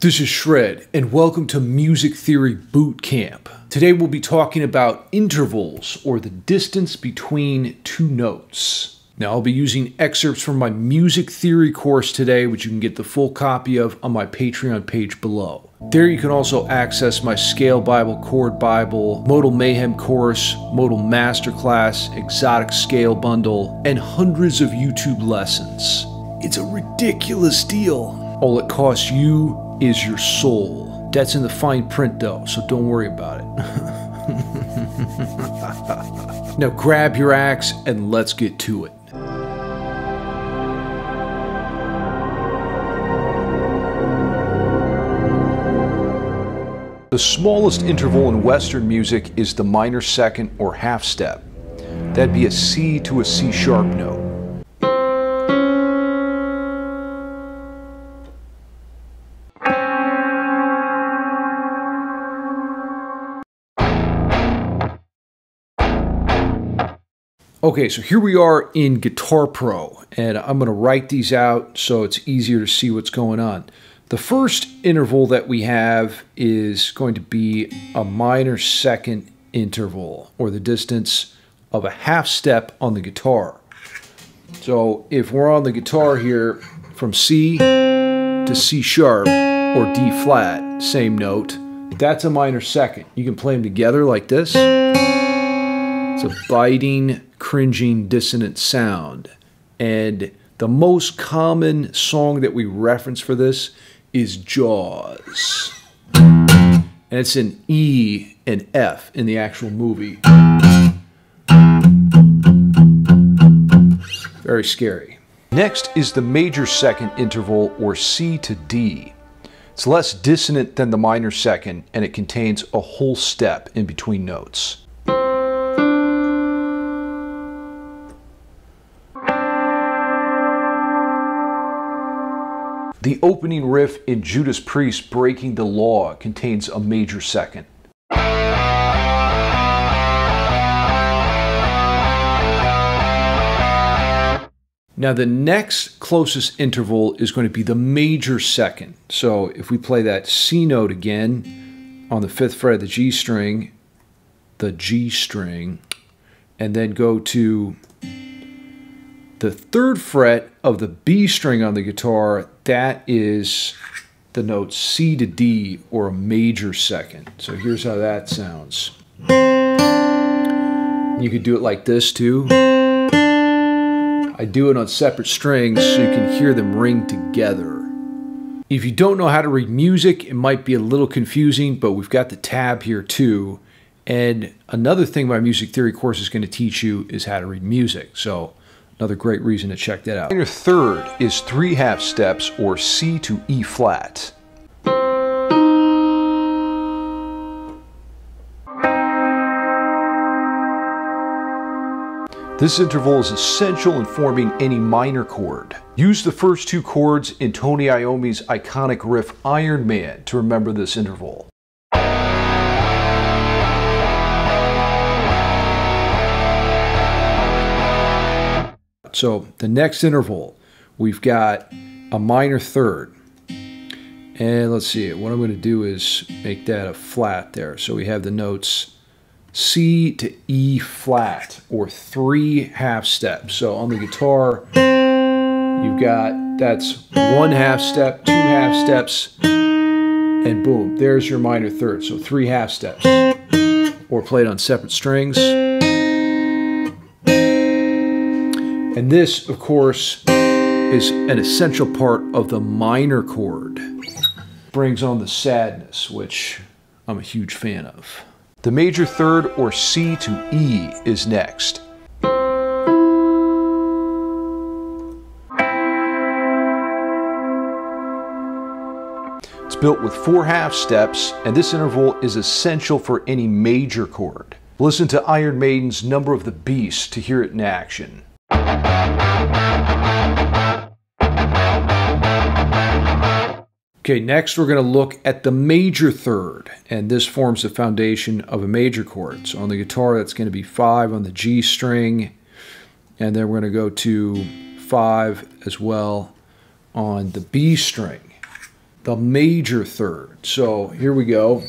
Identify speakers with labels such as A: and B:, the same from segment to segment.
A: This is Shred, and welcome to Music Theory Boot Camp. Today we'll be talking about intervals, or the distance between two notes. Now, I'll be using excerpts from my music theory course today, which you can get the full copy of on my Patreon page below. There you can also access my Scale Bible, Chord Bible, Modal Mayhem course, Modal Masterclass, Exotic Scale Bundle, and hundreds of YouTube lessons. It's a ridiculous deal. All it costs you is your soul. That's in the fine print though, so don't worry about it. now grab your axe and let's get to it. The smallest interval in Western music is the minor second or half step. That'd be a C to a C sharp note. Okay, so here we are in Guitar Pro, and I'm going to write these out so it's easier to see what's going on. The first interval that we have is going to be a minor second interval, or the distance of a half step on the guitar. So if we're on the guitar here from C to C sharp or D flat, same note, that's a minor second. You can play them together like this. It's a biting cringing, dissonant sound. And the most common song that we reference for this is Jaws. And it's an E and F in the actual movie. Very scary. Next is the major second interval, or C to D. It's less dissonant than the minor second, and it contains a whole step in between notes. The opening riff in Judas Priest Breaking the Law contains a major second. Now the next closest interval is going to be the major second. So if we play that C note again on the fifth fret of the G string, the G string, and then go to the third fret of the B string on the guitar, that is the note C to D or a major second. So here's how that sounds. You could do it like this too. I do it on separate strings so you can hear them ring together. If you don't know how to read music, it might be a little confusing, but we've got the tab here too. And another thing my music theory course is going to teach you is how to read music. So Another great reason to check that out. Minor third is three half steps or C to E flat. This interval is essential in forming any minor chord. Use the first two chords in Tony Iommi's iconic riff Iron Man to remember this interval. So the next interval, we've got a minor third. And let's see, what I'm going to do is make that a flat there. So we have the notes C to E flat, or three half steps. So on the guitar, you've got, that's one half step, two half steps, and boom, there's your minor third. So three half steps, or played on separate strings. And this, of course, is an essential part of the minor chord. Brings on the sadness, which I'm a huge fan of. The major third, or C to E, is next. It's built with four half steps, and this interval is essential for any major chord. Listen to Iron Maiden's Number of the Beast to hear it in action. Okay, next we're going to look at the major third, and this forms the foundation of a major chord. So on the guitar, that's going to be 5 on the G string, and then we're going to go to 5 as well on the B string. the major third. So here we go.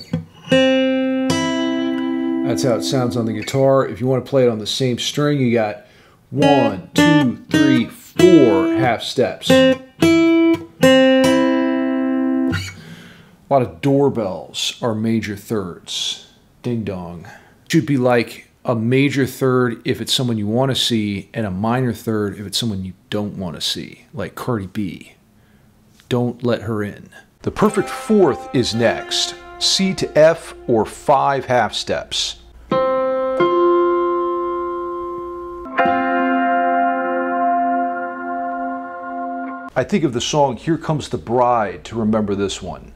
A: That's how it sounds on the guitar. If you want to play it on the same string, you got one, two, three, four half steps. A lot of doorbells are major thirds. Ding dong. Should be like a major third if it's someone you want to see, and a minor third if it's someone you don't want to see, like Cardi B. Don't let her in. The perfect fourth is next. C to F or five half steps. I think of the song Here Comes the Bride to remember this one.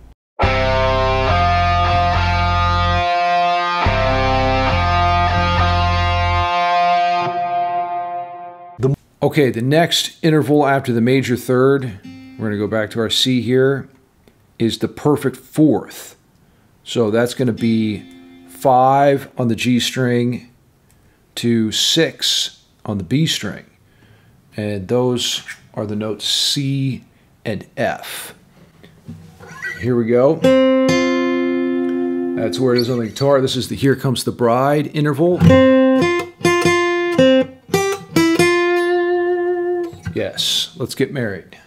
A: Okay, the next interval after the major third, we're going to go back to our C here, is the perfect fourth. So that's going to be five on the G string to six on the B string. And those are the notes C and F. Here we go. That's where it is on the guitar. This is the Here Comes the Bride interval. Yes, let's get married.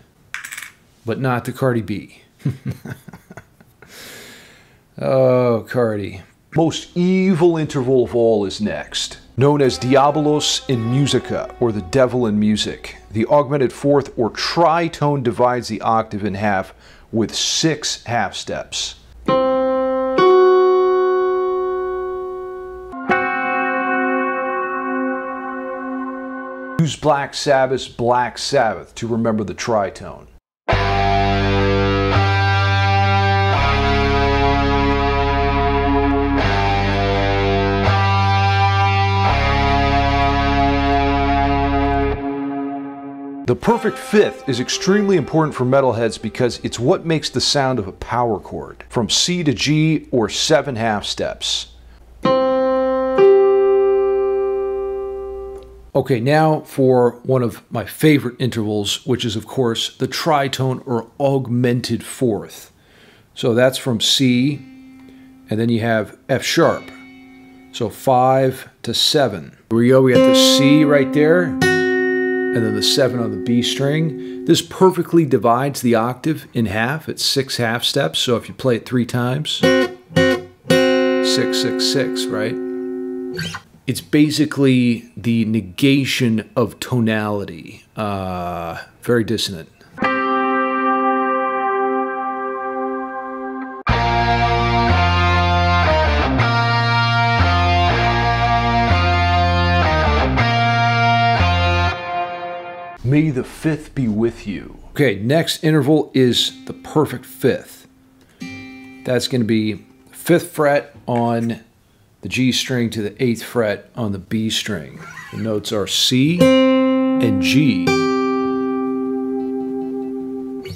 A: But not to Cardi B. oh, Cardi. Most evil interval of all is next known as Diabolus in Musica, or the devil in music. The augmented fourth or tritone divides the octave in half with six half steps. Use Black Sabbath's Black Sabbath to remember the tritone. The perfect fifth is extremely important for metalheads because it's what makes the sound of a power chord, from C to G or seven half steps. Okay, now for one of my favorite intervals, which is of course the tritone or augmented fourth. So that's from C, and then you have F sharp. So five to seven. Here we go, we got the C right there and then the seven on the B string. This perfectly divides the octave in half. It's six half steps. So if you play it three times, six, six, six, right? It's basically the negation of tonality. Uh, very dissonant. May the fifth be with you. Okay, next interval is the perfect fifth. That's going to be fifth fret on the G string to the eighth fret on the B string. The notes are C and G.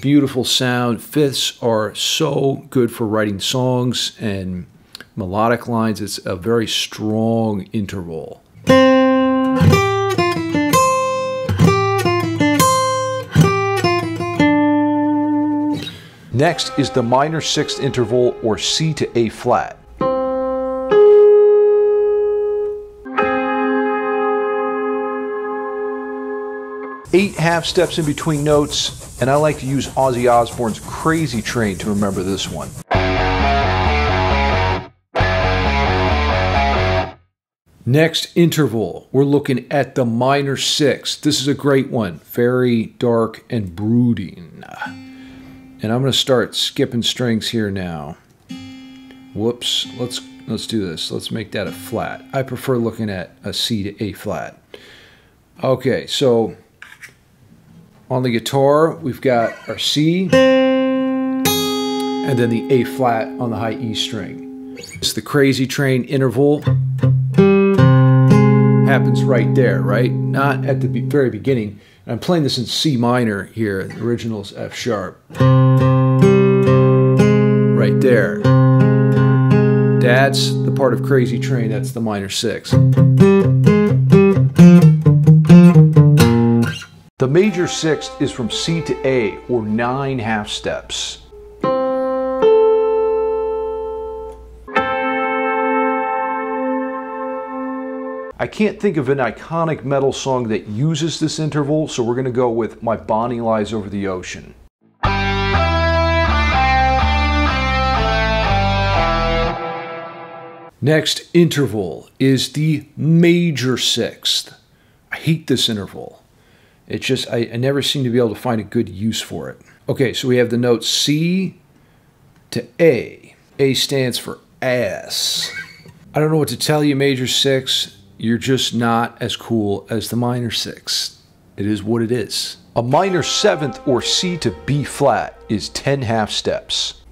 A: Beautiful sound. Fifths are so good for writing songs and melodic lines. It's a very strong interval. Next is the minor sixth interval or C to A flat. Eight half steps in between notes, and I like to use Ozzy Osbourne's Crazy Train to remember this one. Next interval, we're looking at the minor sixth. This is a great one, very dark and brooding. And I'm going to start skipping strings here now. Whoops. Let's let's do this. Let's make that a flat. I prefer looking at a C to A flat. Okay, so on the guitar, we've got our C and then the A flat on the high E string. It's the crazy train interval happens right there, right? Not at the very beginning. I'm playing this in C minor here. The original is F sharp. Right there. That's the part of Crazy Train, that's the minor six. The major sixth is from C to A, or nine half steps. I can't think of an iconic metal song that uses this interval, so we're going to go with My Bonnie Lies Over the Ocean. Next interval is the major sixth. I hate this interval. It just, I, I, never seem to be able to find a good use for it. Okay, so we have the note C to A. A stands for ass. I don't know what to tell you, major six. You're just not as cool as the minor six. It is what it is. A minor seventh or C to B flat is 10 half steps.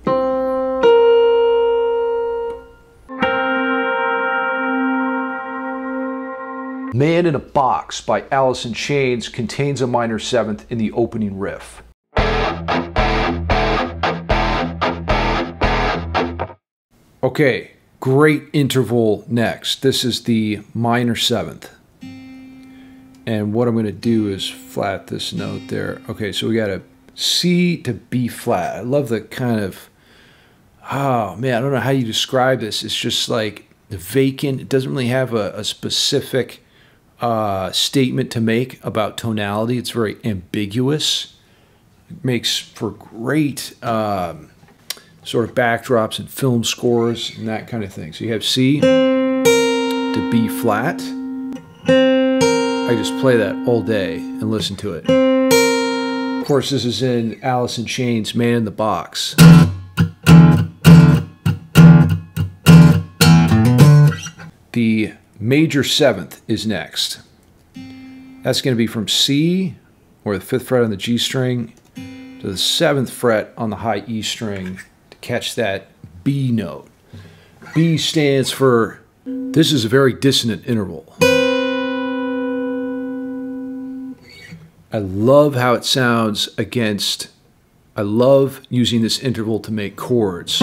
A: Man in a Box by Alice in Chains contains a minor seventh in the opening riff. Okay, great interval next. This is the minor seventh. And what I'm going to do is flat this note there. Okay, so we got a C to B flat. I love the kind of, oh man, I don't know how you describe this. It's just like the vacant. It doesn't really have a, a specific uh, statement to make about tonality. It's very ambiguous. It makes for great um, sort of backdrops and film scores and that kind of thing. So you have C to B flat. I just play that all day and listen to it. Of course, this is in Alice in Chains' Man in the Box. The Major seventh is next. That's going to be from C, or the fifth fret on the G string, to the seventh fret on the high E string to catch that B note. B stands for this is a very dissonant interval. I love how it sounds against, I love using this interval to make chords.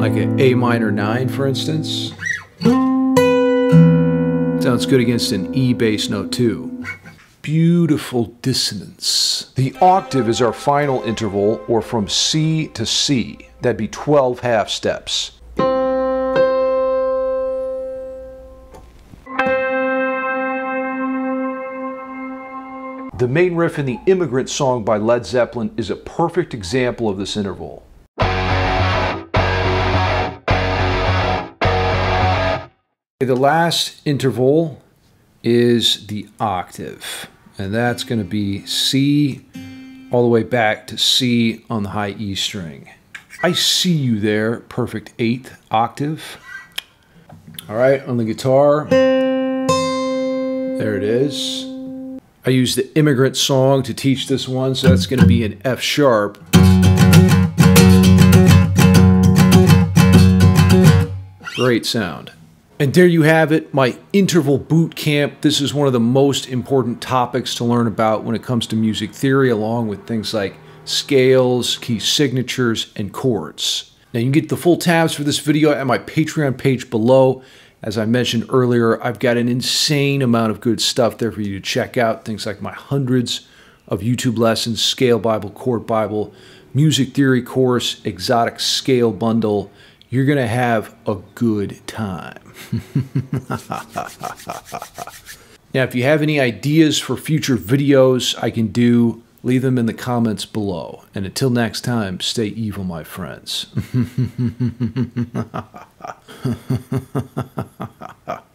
A: Like an A minor 9, for instance. Sounds good against an E bass note too. Beautiful dissonance. The octave is our final interval, or from C to C. That'd be 12 half steps. The main riff in the Immigrant Song by Led Zeppelin is a perfect example of this interval. The last interval is the octave, and that's going to be C all the way back to C on the high E string. I see you there, perfect eighth octave. All right, on the guitar, there it is. I use the immigrant song to teach this one, so that's going to be an F sharp. Great sound. And there you have it, my interval boot camp. This is one of the most important topics to learn about when it comes to music theory, along with things like scales, key signatures, and chords. Now you can get the full tabs for this video at my Patreon page below. As I mentioned earlier, I've got an insane amount of good stuff there for you to check out. Things like my hundreds of YouTube lessons, Scale Bible, Chord Bible, Music Theory course, Exotic Scale Bundle, you're going to have a good time. now, if you have any ideas for future videos I can do, leave them in the comments below. And until next time, stay evil, my friends.